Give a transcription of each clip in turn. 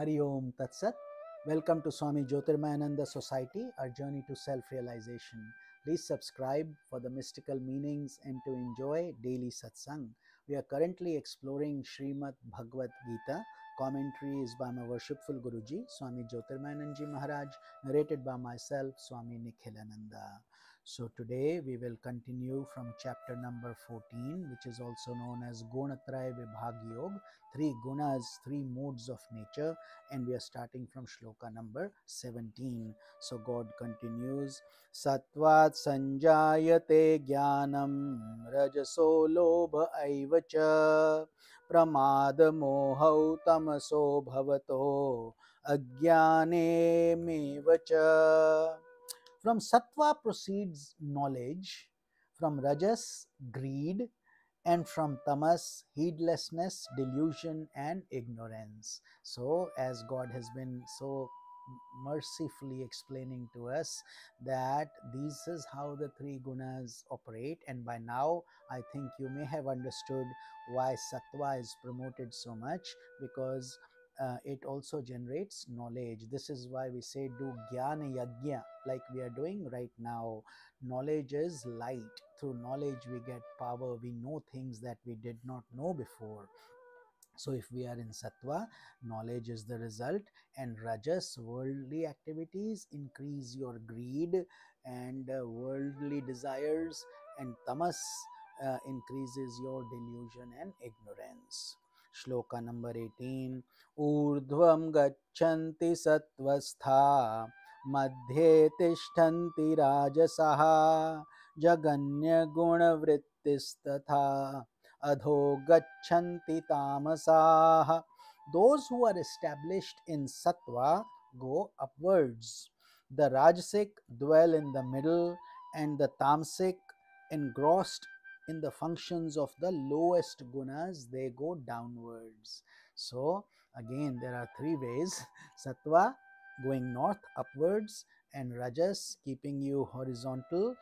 Hari Om Tat Sat. Welcome to Swami Jyotirmayananda Society, our journey to self realization. Please subscribe for the mystical meanings and to enjoy daily satsang. We are currently exploring Srimad Bhagavad Gita. Commentary is by my worshipful Guruji, Swami Jyotirmayananji Maharaj, narrated by myself, Swami Nikhilananda. So today we will continue from chapter number 14 which is also known as Gunatraya Vibhag Yog, three gunas, three modes of nature and we are starting from shloka number 17. So God continues Satvat Sanjayate Jnanam Rajaso Lobha Aivacha Pramadamohau Tamaso Bhavato Ajnanemev Cha from sattva proceeds knowledge, from rajas, greed, and from tamas, heedlessness, delusion, and ignorance. So, as God has been so mercifully explaining to us that this is how the three gunas operate, and by now I think you may have understood why sattva is promoted so much because uh, it also generates knowledge. This is why we say do jnana yajna like we are doing right now. Knowledge is light. Through knowledge, we get power. We know things that we did not know before. So, if we are in sattva, knowledge is the result, and rajas, worldly activities, increase your greed and uh, worldly desires, and tamas uh, increases your delusion and ignorance. श्लोक number 18 ऊर्ध्वं गच्छन्ति सत्त्वस्था मध्ये तिष्ठन्ति राजसः, जगन्यगुणवृत्तिस्तथा। अधो गच्छन्ति तामसाः। Those who are established in sattva go upwards the rajasic dwell in the middle and the tamasic engrossed the functions of the lowest gunas they go downwards so again there are three ways sattva going north upwards and rajas keeping you horizontal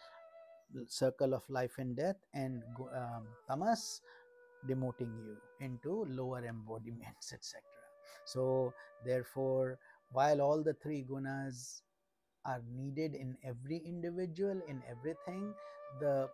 circle of life and death and um, tamas demoting you into lower embodiments etc so therefore while all the three gunas are needed in every individual in everything the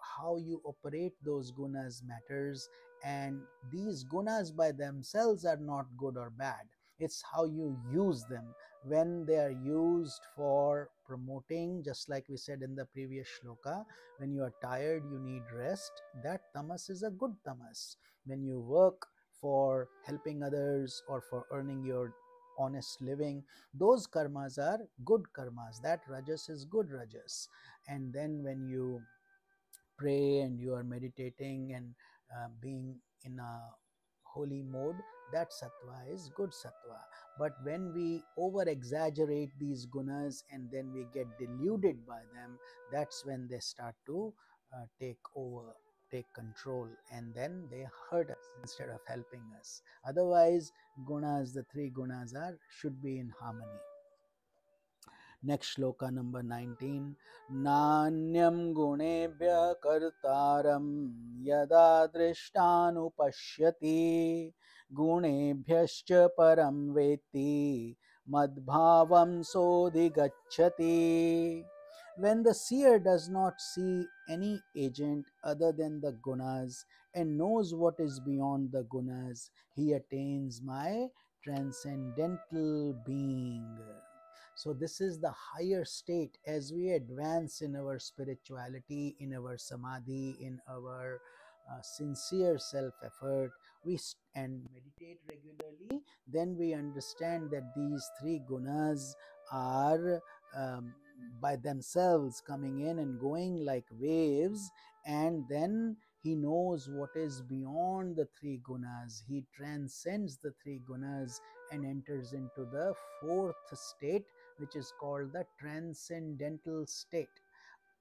how you operate those gunas matters and these gunas by themselves are not good or bad. It's how you use them when they are used for promoting just like we said in the previous shloka when you are tired you need rest that tamas is a good tamas. When you work for helping others or for earning your honest living those karmas are good karmas. That rajas is good rajas. And then when you pray and you are meditating and uh, being in a holy mode that sattva is good sattva. But when we over exaggerate these gunas and then we get deluded by them that's when they start to uh, take over take control and then they hurt us instead of helping us. Otherwise gunas the three gunas are should be in harmony next shloka number 19 नान्यं गुणेभ्य कर्तारं यदा दृष्टानुपश्यति गुणेभ्यश्च परं वेत्ति मद्भावं सोऽधिगच्छति When the seer does not see any agent other than the gunas and knows what is beyond the gunas, he attains my transcendental being. So, this is the higher state as we advance in our spirituality, in our samadhi, in our uh, sincere self effort, we and meditate regularly, then we understand that these three gunas are um, by themselves coming in and going like waves, and then he knows what is beyond the three gunas. He transcends the three gunas and enters into the fourth state which is called the transcendental state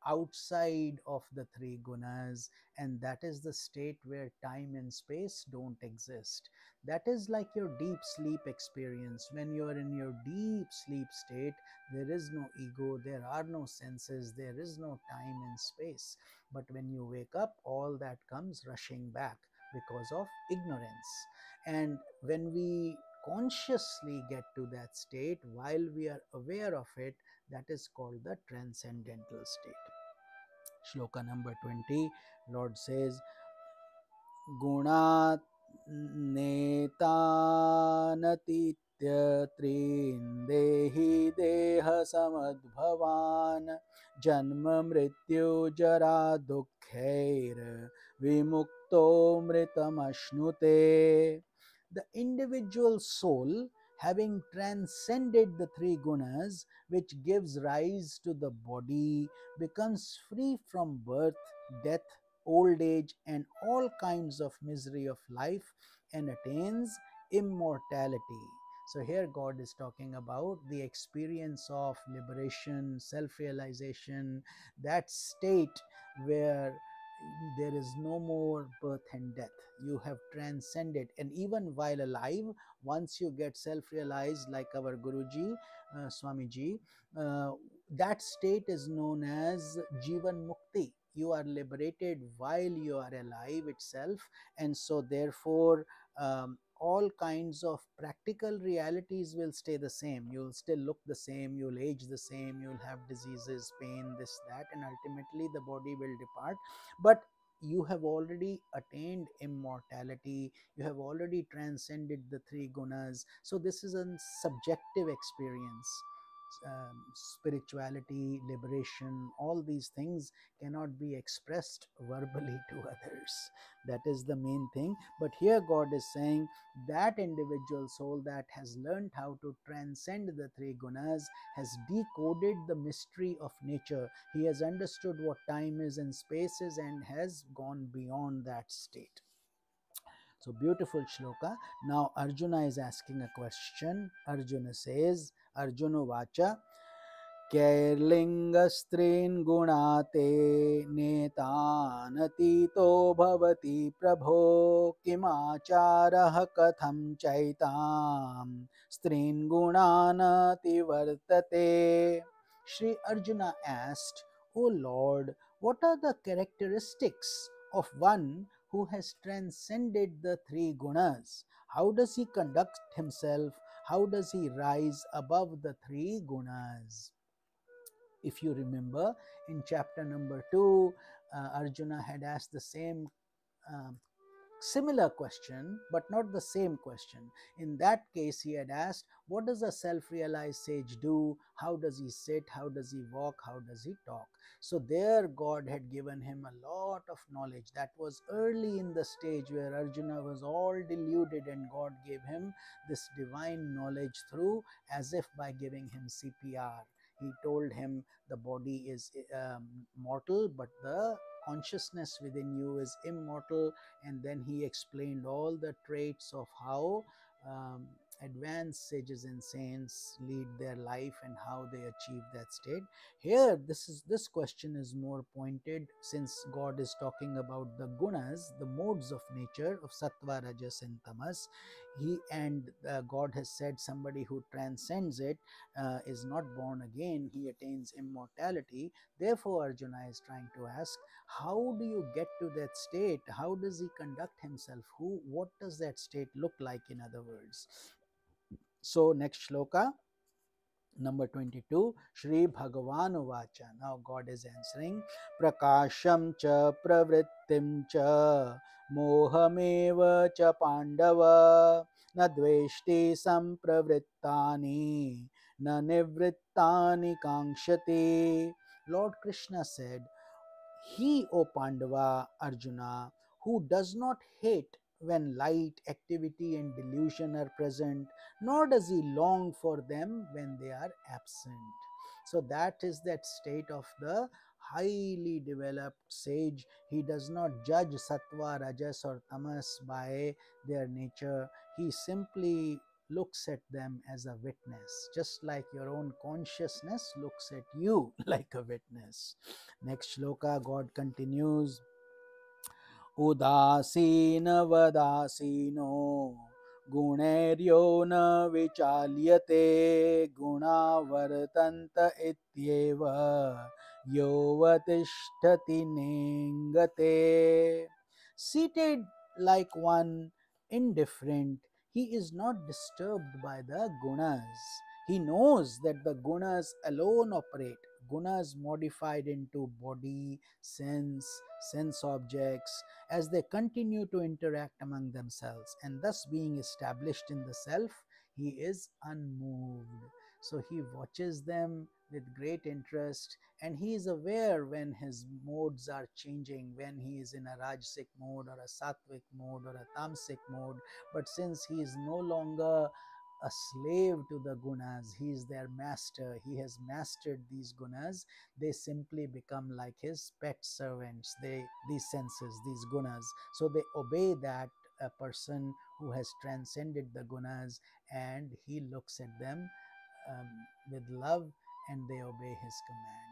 outside of the three gunas. And that is the state where time and space don't exist. That is like your deep sleep experience. When you are in your deep sleep state there is no ego there are no senses there is no time and space. But when you wake up all that comes rushing back because of ignorance. And when we consciously get to that state while we are aware of it, that is called the transcendental state. Shloka number 20, Lord says, Gunat नेतानतीत्यत्रीन् देहि देहसमद्भवान् जन्म मृत्युजरा दुःखैर्विमुक्तो मृतमश्नुते the individual soul having transcended the three gunas which gives rise to the body becomes free from birth death old age and all kinds of misery of life and attains immortality. So here god is talking about the experience of liberation self realization that state where there is no more birth and death. You have transcended. And even while alive once you get self realized like our guruji uh, swamiji uh, that state is known as jivan mukti. You are liberated while you are alive itself. And so therefore um, all kinds of practical realities will stay the same. You'll still look the same you'll age the same you'll have diseases pain this that and ultimately the body will depart. But you have already attained immortality. You have already transcended the three gunas. So this is a subjective experience um, spirituality, liberation, all these things cannot be expressed verbally to others. That is the main thing. But here, God is saying that individual soul that has learned how to transcend the three gunas has decoded the mystery of nature. He has understood what time is and space is and has gone beyond that state. So, beautiful shloka. Now, Arjuna is asking a question. Arjuna says, Arjun उवाच कैर्लिङ्गस्त्रीन् गुणा ते नेतानतीतो भवति प्रभो। किमाचारः कथं चैतां स्त्रीन् गुणानति वर्तते Shri Arjuna asked O Lord what are the characteristics of one who has transcended the three gunas how does he conduct himself how does he rise above the three gunas? If you remember, in chapter number 2, uh, Arjuna had asked the same um, similar question, but not the same question. In that case, he had asked, What does a self realized sage do? How does he sit? How does he walk? How does he talk? So, there God had given him a lot of knowledge. That was early in the stage where Arjuna was all deluded, and God gave him this divine knowledge through as if by giving him CPR. He told him the body is um, mortal, but the consciousness within you is immortal and then he explained all the traits of how um, advanced sages and saints lead their life and how they achieve that state. Here this is this question is more pointed since god is talking about the gunas the modes of nature of sattva rajas and tamas he and uh, god has said somebody who transcends it uh, is not born again he attains immortality. Therefore arjuna is trying to ask how do you get to that state? How does he conduct himself? Who what does that state look like in other words? So next shloka number twenty two Shri भगवान वाच now God is answering प्रकाशम च प्रवृत्तिम मोहमेव च पांडव न द्वेष्टि संप्रवृत्तानि न निवृत्ता कांक्षति Lord Krishna said he O Pandava Arjuna who does not hate when light, activity, and delusion are present, nor does he long for them when they are absent. So, that is that state of the highly developed sage. He does not judge sattva, rajas, or tamas by their nature. He simply looks at them as a witness, just like your own consciousness looks at you like a witness. Next shloka, God continues. उदासीनवदासीनो गुणैर्यो न विचाल्यते गुणा वर्तन्त इत्येव योऽवतिष्ठति नेङ्गते seated like one indifferent he is not disturbed by the gunas. He knows that the gunas alone operate. Gunas modified into body, sense, sense objects as they continue to interact among themselves and thus being established in the self, he is unmoved. So he watches them with great interest and he is aware when his modes are changing when he is in a rajasic mode or a sattvic mode or a tamasic mode but since he is no longer a slave to the gunas. He is their master. He has mastered these gunas. They simply become like his pet servants they these senses these gunas. So they obey that a person who has transcended the gunas and he looks at them um, with love and they obey his command.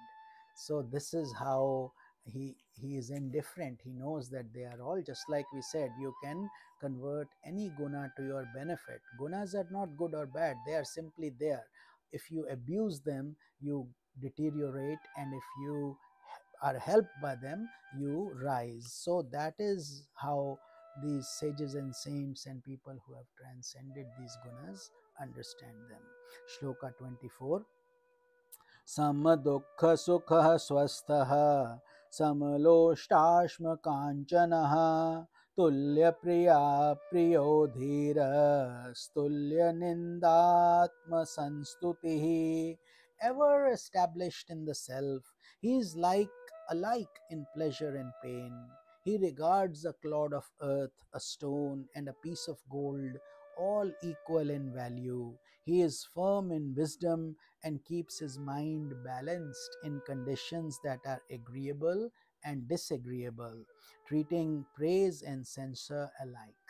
So this is how he he is indifferent he knows that they are all just like we said you can convert any guna to your benefit gunas are not good or bad they are simply there if you abuse them you deteriorate and if you are helped by them you rise so that is how these sages and saints and people who have transcended these gunas understand them shloka 24 समदुःखसुखः स्वस्थः समलोष्टाश्मकाञ्चनः तुल्यप्रिया प्रियो धीरस्तुल्यनिन्दात्मसंस्तुतिः ever established in the self he is like alike in pleasure and pain he regards a clod of earth a stone and a piece of gold all equal in value he is firm in wisdom and keeps his mind balanced in conditions that are agreeable and disagreeable, treating praise and censure alike.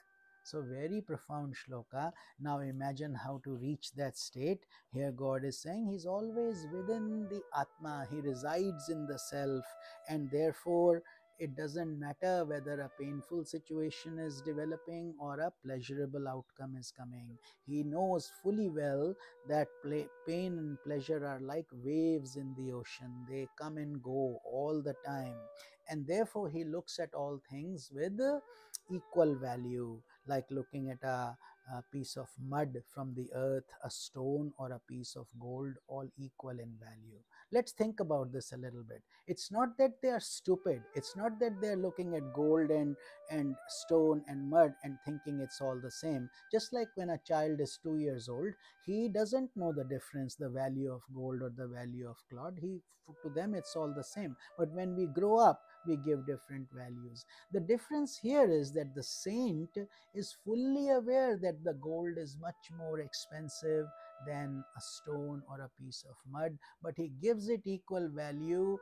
So, very profound shloka. Now, imagine how to reach that state. Here, God is saying He's always within the Atma, He resides in the Self, and therefore it doesn't matter whether a painful situation is developing or a pleasurable outcome is coming. He knows fully well that play, pain and pleasure are like waves in the ocean, they come and go all the time, and therefore he looks at all things with equal value, like looking at a a piece of mud from the earth, a stone, or a piece of gold, all equal in value. Let's think about this a little bit. It's not that they are stupid. It's not that they're looking at gold and, and stone and mud and thinking it's all the same. Just like when a child is two years old, he doesn't know the difference, the value of gold or the value of cloud. He, to them, it's all the same. But when we grow up, we give different values. The difference here is that the saint is fully aware that the gold is much more expensive than a stone or a piece of mud, but he gives it equal value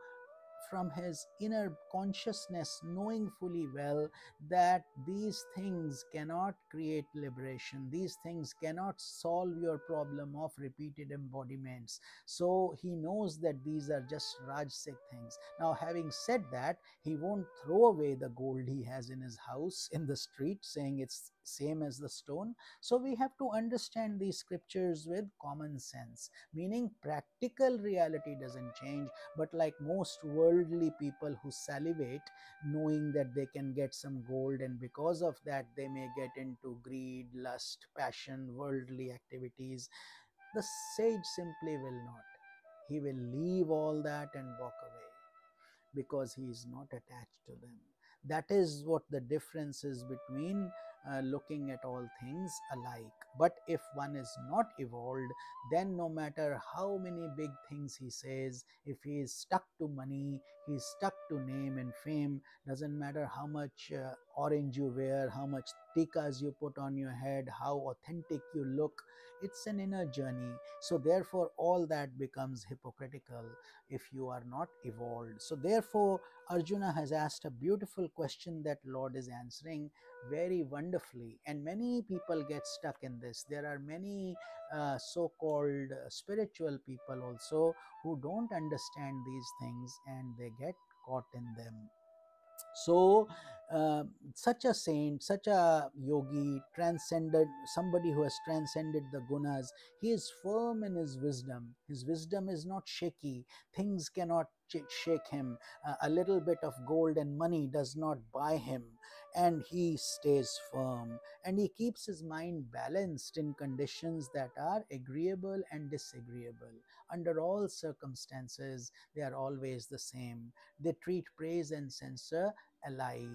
from his inner consciousness, knowing fully well that these things cannot create liberation, these things cannot solve your problem of repeated embodiments. So he knows that these are just Rajasic things. Now, having said that, he won't throw away the gold he has in his house in the street, saying it's same as the stone. So we have to understand these scriptures with common sense, meaning practical reality doesn't change, but like most worldly people who salivate, knowing that they can get some gold, and because of that, they may get into greed, lust, passion, worldly activities. The sage simply will not. He will leave all that and walk away because he is not attached to them. That is what the difference is between uh, looking at all things alike. But if one is not evolved, then no matter how many big things he says, if he is stuck to money, he is stuck to name and fame, doesn't matter how much uh, orange you wear, how much tikas you put on your head, how authentic you look, it's an inner journey. So, therefore, all that becomes hypocritical if you are not evolved. So, therefore, Arjuna has asked a beautiful question that Lord is answering very wonderfully and many people get stuck in this there are many uh, so called uh, spiritual people also who don't understand these things and they get caught in them. So uh, such a saint such a yogi transcended somebody who has transcended the gunas he is firm in his wisdom. His wisdom is not shaky. Things cannot shake him. Uh, a little bit of gold and money does not buy him and he stays firm and he keeps his mind balanced in conditions that are agreeable and disagreeable. Under all circumstances, they are always the same. They treat praise and censure alike.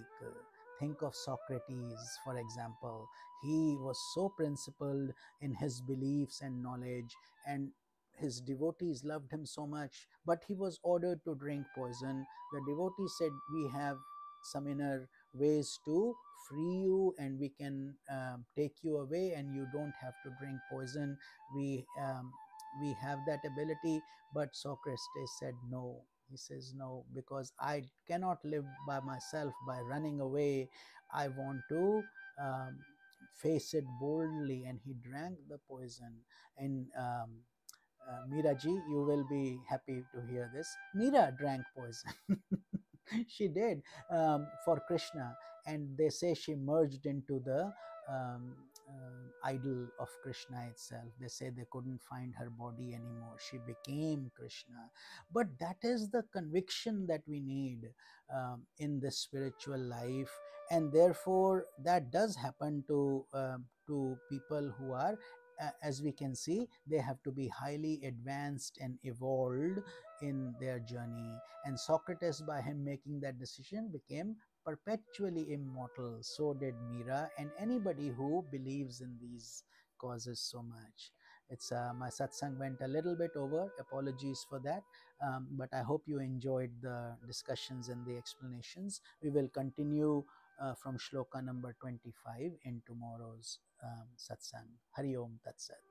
Think of Socrates, for example. He was so principled in his beliefs and knowledge, and his devotees loved him so much, but he was ordered to drink poison. The devotees said, We have some inner ways to free you and we can um, take you away and you don't have to drink poison we um, we have that ability but socrates said no he says no because i cannot live by myself by running away i want to um, face it boldly and he drank the poison and um, uh, Miraji, you will be happy to hear this. Mira drank poison. she did um, for Krishna, and they say she merged into the um, uh, idol of Krishna itself. They say they couldn't find her body anymore. She became Krishna. But that is the conviction that we need um, in the spiritual life, and therefore that does happen to uh, to people who are as we can see, they have to be highly advanced and evolved in their journey. And Socrates, by him making that decision, became perpetually immortal. So did Mira and anybody who believes in these causes so much. It's uh, my satsang went a little bit over. Apologies for that, um, but I hope you enjoyed the discussions and the explanations. We will continue uh, from shloka number 25 in tomorrow's um, satsang. Hari Om Tat Sat.